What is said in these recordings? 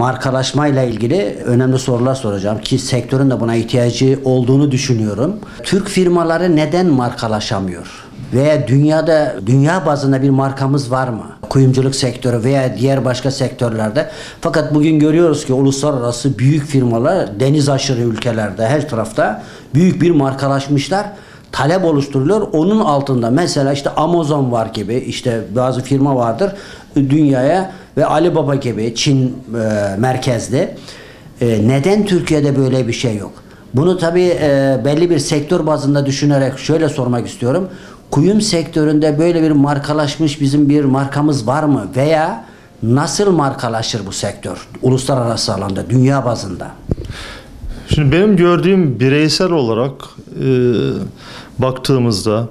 markalaşmayla ilgili önemli sorular soracağım ki sektörün de buna ihtiyacı olduğunu düşünüyorum. Türk firmaları neden markalaşamıyor? Veya dünyada dünya bazında bir markamız var mı? Kuyumculuk sektörü veya diğer başka sektörlerde. Fakat bugün görüyoruz ki uluslararası büyük firmalar deniz aşırı ülkelerde her tarafta büyük bir markalaşmışlar talep oluşturuluyor. Onun altında mesela işte Amazon var gibi işte bazı firma vardır dünyaya ve Alibaba gibi Çin e, merkezli. E, neden Türkiye'de böyle bir şey yok? Bunu tabii e, belli bir sektör bazında düşünerek şöyle sormak istiyorum. Kuyum sektöründe böyle bir markalaşmış bizim bir markamız var mı? Veya nasıl markalaşır bu sektör uluslararası alanda, dünya bazında? Şimdi benim gördüğüm bireysel olarak e, baktığımızda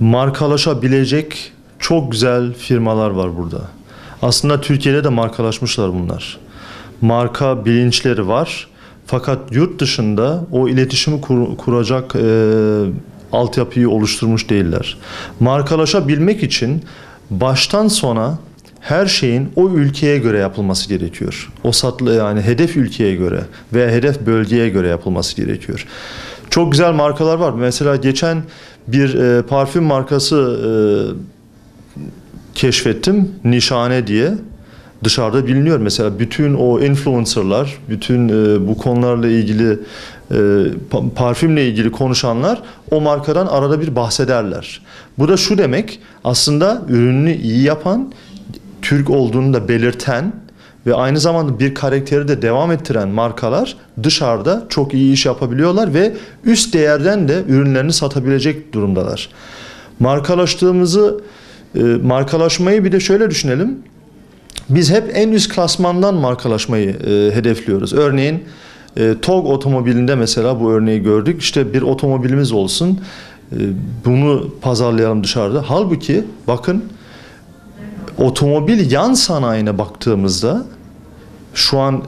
markalaşabilecek çok güzel firmalar var burada. Aslında Türkiye'de de markalaşmışlar bunlar. Marka bilinçleri var. Fakat yurt dışında o iletişimi kur, kuracak e, altyapıyı oluşturmuş değiller. Markalaşabilmek için baştan sona her şeyin o ülkeye göre yapılması gerekiyor. O satlı yani hedef ülkeye göre veya hedef bölgeye göre yapılması gerekiyor. Çok güzel markalar var. Mesela geçen bir e, parfüm markası e, keşfettim. Nişane diye. Dışarıda biliniyor mesela bütün o influencerlar, bütün e, bu konularla ilgili e, pa- parfümle ilgili konuşanlar o markadan arada bir bahsederler. Bu da şu demek aslında ürününü iyi yapan, Türk olduğunu da belirten ve aynı zamanda bir karakteri de devam ettiren markalar dışarıda çok iyi iş yapabiliyorlar ve üst değerden de ürünlerini satabilecek durumdalar. Markalaştığımızı, e, markalaşmayı bir de şöyle düşünelim. Biz hep en üst klasmandan markalaşmayı e, hedefliyoruz. Örneğin e, TOG otomobilinde mesela bu örneği gördük. İşte bir otomobilimiz olsun. e, bunu pazarlayalım dışarıda. Halbuki bakın otomobil yan sanayine baktığımızda şu an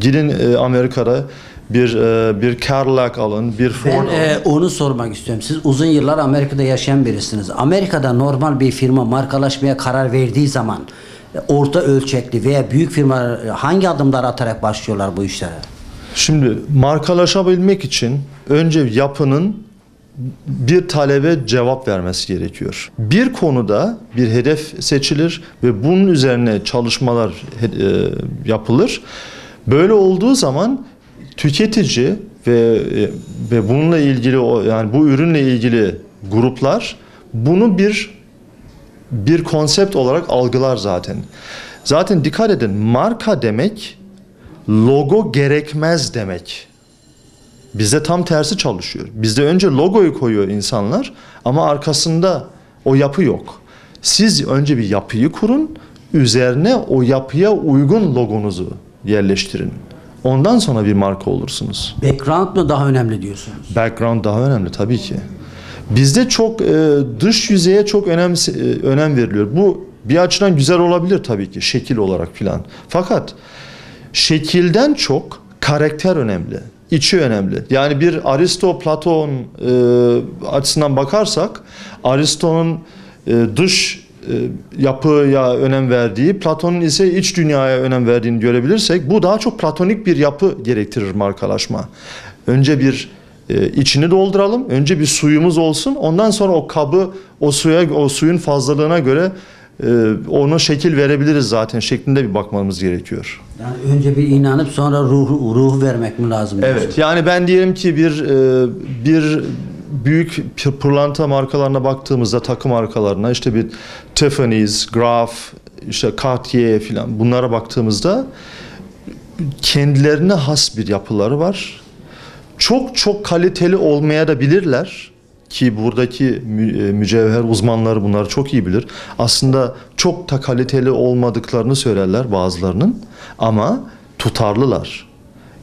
gidin e, Amerika'da bir e, bir Cadillac alın, bir Ford Ben alın. e, onu sormak istiyorum. Siz uzun yıllar Amerika'da yaşayan birisiniz. Amerika'da normal bir firma markalaşmaya karar verdiği zaman e, orta ölçekli veya büyük firmalar e, hangi adımlar atarak başlıyorlar bu işlere? Şimdi markalaşabilmek için önce yapının bir talebe cevap vermesi gerekiyor. Bir konuda bir hedef seçilir ve bunun üzerine çalışmalar yapılır. Böyle olduğu zaman tüketici ve e, ve bununla ilgili o yani bu ürünle ilgili gruplar bunu bir bir konsept olarak algılar zaten. Zaten dikkat edin marka demek logo gerekmez demek. Bizde tam tersi çalışıyor. Bizde önce logoyu koyuyor insanlar ama arkasında o yapı yok. Siz önce bir yapıyı kurun, üzerine o yapıya uygun logonuzu yerleştirin. Ondan sonra bir marka olursunuz. Background mı daha önemli diyorsunuz? Background daha önemli tabii ki. Bizde çok e, dış yüzeye çok önem e, önem veriliyor. Bu bir açıdan güzel olabilir tabii ki şekil olarak filan. Fakat şekilden çok karakter önemli. içi önemli. Yani bir Aristo Platon e, açısından bakarsak Aristo'nun e, dış yapıya önem verdiği, Platon'un ise iç dünyaya önem verdiğini görebilirsek bu daha çok platonik bir yapı gerektirir markalaşma. Önce bir e, içini dolduralım. Önce bir suyumuz olsun. Ondan sonra o kabı o suya o suyun fazlalığına göre e, ona şekil verebiliriz zaten şeklinde bir bakmamız gerekiyor. Yani önce bir inanıp sonra ruhu, ruhu vermek mi lazım? Evet. Yani ben diyelim ki bir e, bir büyük pır- pırlanta markalarına baktığımızda takı markalarına işte bir Tiffany's, Graf, işte Cartier filan bunlara baktığımızda kendilerine has bir yapıları var. Çok çok kaliteli olmaya da bilirler ki buradaki e, mücevher uzmanları bunları çok iyi bilir. Aslında çok da kaliteli olmadıklarını söylerler bazılarının ama tutarlılar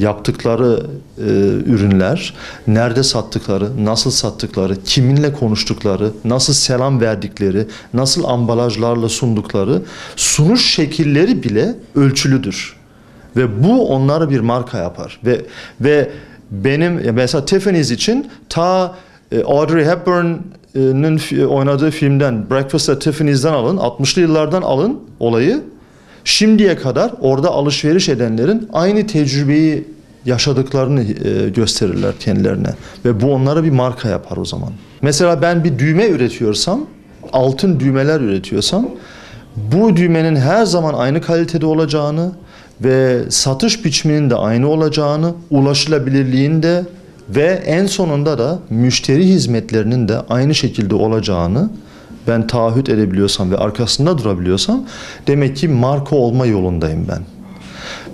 yaptıkları e, ürünler, nerede sattıkları, nasıl sattıkları, kiminle konuştukları, nasıl selam verdikleri, nasıl ambalajlarla sundukları, sunuş şekilleri bile ölçülüdür. Ve bu onları bir marka yapar. Ve ve benim mesela Tiffany's için ta e, Audrey Hepburn'ın fi- oynadığı filmden Breakfast at Tiffany's'den alın, 60'lı yıllardan alın olayı. Şimdiye kadar orada alışveriş edenlerin aynı tecrübeyi yaşadıklarını e, gösterirler kendilerine ve bu onlara bir marka yapar o zaman. Mesela ben bir düğme üretiyorsam, altın düğmeler üretiyorsam bu düğmenin her zaman aynı kalitede olacağını ve satış biçiminin de aynı olacağını, ulaşılabilirliğin de ve en sonunda da müşteri hizmetlerinin de aynı şekilde olacağını ben taahhüt edebiliyorsam ve arkasında durabiliyorsam demek ki marka olma yolundayım ben.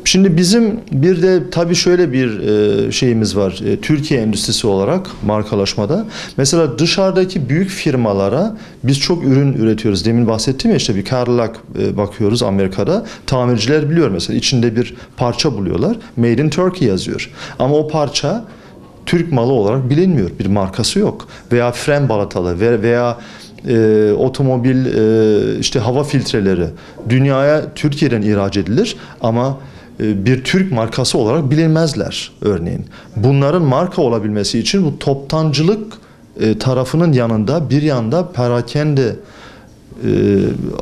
Şimdi bizim bir de tabii şöyle bir e, şeyimiz var e, Türkiye endüstrisi olarak markalaşmada. Mesela dışarıdaki büyük firmalara biz çok ürün üretiyoruz. Demin bahsettim ya işte bir Cadillac e, bakıyoruz Amerika'da. Tamirciler biliyor mesela içinde bir parça buluyorlar. Made in Turkey yazıyor. Ama o parça Türk malı olarak bilinmiyor. Bir markası yok. Veya fren balatalı ve- veya e, otomobil e, işte hava filtreleri dünyaya Türkiye'den ihraç edilir ama e, bir Türk markası olarak bilinmezler örneğin. Bunların marka olabilmesi için bu toptancılık e, tarafının yanında bir yanda perakende e,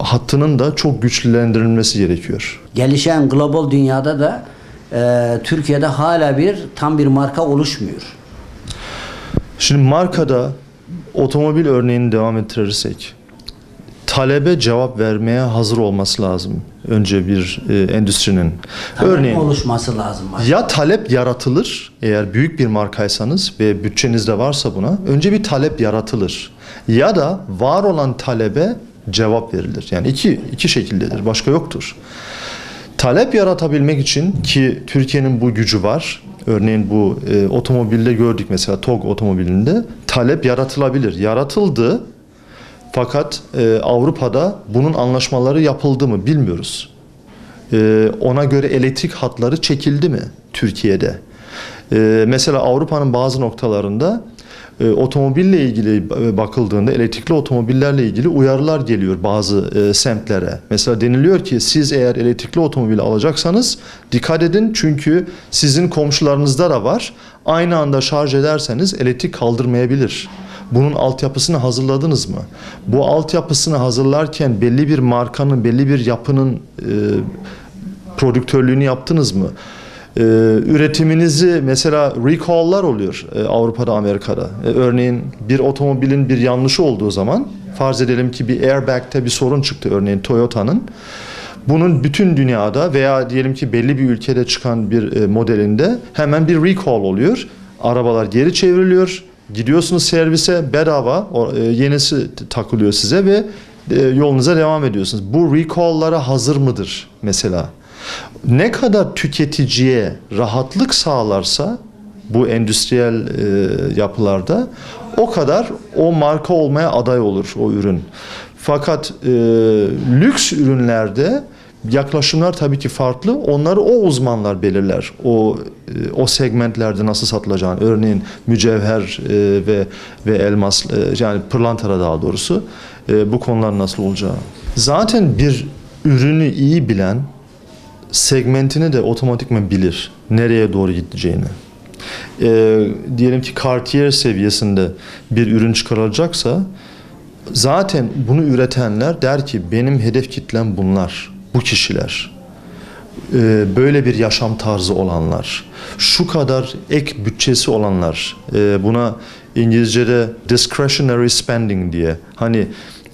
hattının da çok güçlendirilmesi gerekiyor. Gelişen global dünyada da e, Türkiye'de hala bir tam bir marka oluşmuyor. Şimdi markada otomobil örneğini devam ettirirsek talebe cevap vermeye hazır olması lazım. Önce bir e, endüstrinin. Talep Örneğin oluşması lazım. ya talep yaratılır eğer büyük bir markaysanız ve bütçeniz de varsa buna önce bir talep yaratılır. Ya da var olan talebe cevap verilir. Yani iki, iki şekildedir. Başka yoktur. Talep yaratabilmek için ki Türkiye'nin bu gücü var. Örneğin bu e, otomobilde gördük mesela TOG otomobilinde talep yaratılabilir. Yaratıldı fakat e, Avrupa'da bunun anlaşmaları yapıldı mı bilmiyoruz. E, ona göre elektrik hatları çekildi mi Türkiye'de? E, mesela Avrupa'nın bazı noktalarında e, otomobille ilgili e, bakıldığında elektrikli otomobillerle ilgili uyarılar geliyor bazı e, semtlere. Mesela deniliyor ki siz eğer elektrikli otomobil alacaksanız dikkat edin çünkü sizin komşularınızda da var. Aynı anda şarj ederseniz elektrik kaldırmayabilir. Bunun altyapısını hazırladınız mı? Bu altyapısını hazırlarken belli bir markanın, belli bir yapının e, prodüktörlüğünü yaptınız mı? Ee, üretiminizi mesela recall'lar oluyor e, Avrupa'da, Amerika'da. E, örneğin bir otomobilin bir yanlışı olduğu zaman farz edelim ki bir airbag'te bir sorun çıktı örneğin Toyota'nın. Bunun bütün dünyada veya diyelim ki belli bir ülkede çıkan bir e, modelinde hemen bir recall oluyor. Arabalar geri çevriliyor. Gidiyorsunuz servise bedava o, e, yenisi takılıyor size ve e, yolunuza devam ediyorsunuz. Bu recall'lara hazır mıdır mesela? Ne kadar tüketiciye rahatlık sağlarsa bu endüstriyel e, yapılarda o kadar o marka olmaya aday olur o ürün. Fakat e, lüks ürünlerde yaklaşımlar tabii ki farklı. Onları o uzmanlar belirler. O e, o segmentlerde nasıl satılacağını. Örneğin mücevher e, ve ve elmas e, yani pırlantara daha doğrusu e, bu konular nasıl olacağı. Zaten bir ürünü iyi bilen segmentini de otomatikman bilir. Nereye doğru gideceğini. Ee, diyelim ki Cartier seviyesinde bir ürün çıkarılacaksa zaten bunu üretenler der ki benim hedef kitlem bunlar. Bu kişiler. Ee, böyle bir yaşam tarzı olanlar. Şu kadar ek bütçesi olanlar. Ee, buna İngilizce'de discretionary spending diye. Hani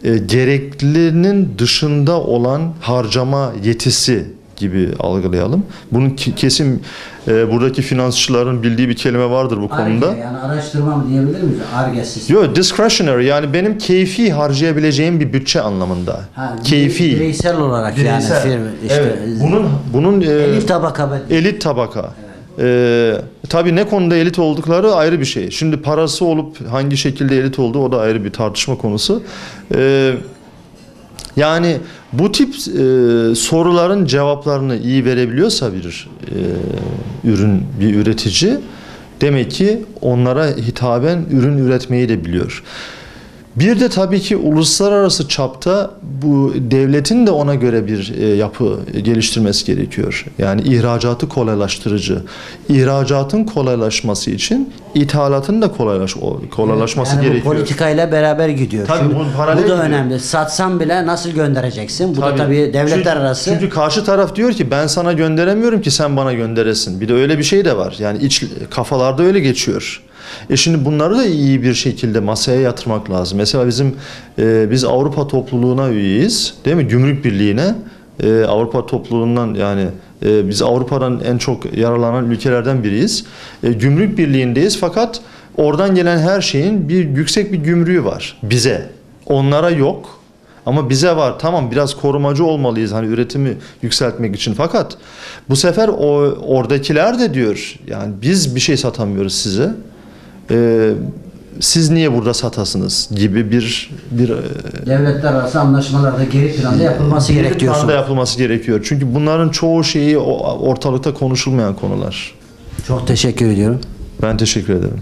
e, gereklinin dışında olan harcama yetisi gibi algılayalım. Bunun kesin e, buradaki finansçıların bildiği bir kelime vardır bu konuda. Ar-Ge, yani araştırma mı diyebilir miyiz? Arge sistemi. Yok discretionary yani benim keyfi harcayabileceğim bir bütçe anlamında. Ha, keyfi. Bireysel olarak yani firma işte evet. Bunun bunun e, elit tabaka elit tabaka. Ee, tabii ne konuda elit oldukları ayrı bir şey. Şimdi parası olup hangi şekilde elit olduğu o da ayrı bir tartışma konusu. Ee, yani bu tip e, soruların cevaplarını iyi verebiliyorsa bir e, ürün bir üretici demek ki onlara hitaben ürün üretmeyi de biliyor. Bir de tabii ki uluslararası çapta bu devletin de ona göre bir e, yapı geliştirmesi gerekiyor. Yani ihracatı kolaylaştırıcı. İhracatın kolaylaşması için ithalatın da kolaylaş kolaylaşması yani gerekiyor. Bu politikayla beraber gidiyor. Tabii, bunun paralel bu da gidiyor. önemli. Satsan bile nasıl göndereceksin? Bu da tabii devletler çünkü, arası. Çünkü karşı taraf diyor ki ben sana gönderemiyorum ki sen bana gönderesin. Bir de öyle bir şey de var. Yani iç kafalarda öyle geçiyor. E şimdi bunları da iyi bir şekilde masaya yatırmak lazım. Mesela bizim e, biz Avrupa topluluğuna üyeyiz, değil mi? Gümrük Birliği'ne e, Avrupa topluluğundan yani e, biz Avrupa'dan en çok yararlanan ülkelerden biriyiz. E, Gümrük Birliği'ndeyiz fakat oradan gelen her şeyin bir yüksek bir gümrüğü var bize. Onlara yok. Ama bize var. Tamam biraz korumacı olmalıyız hani üretimi yükseltmek için. Fakat bu sefer o oradakiler de diyor yani biz bir şey satamıyoruz size. Ee, siz niye burada satasınız gibi bir bir e, Devletler arası anlaşmalarda geri planda yapılması gerek diyorsun. planda yapılması gerekiyor. Çünkü bunların çoğu şeyi ortalıkta konuşulmayan konular. Çok teşekkür ediyorum. Ben teşekkür ederim.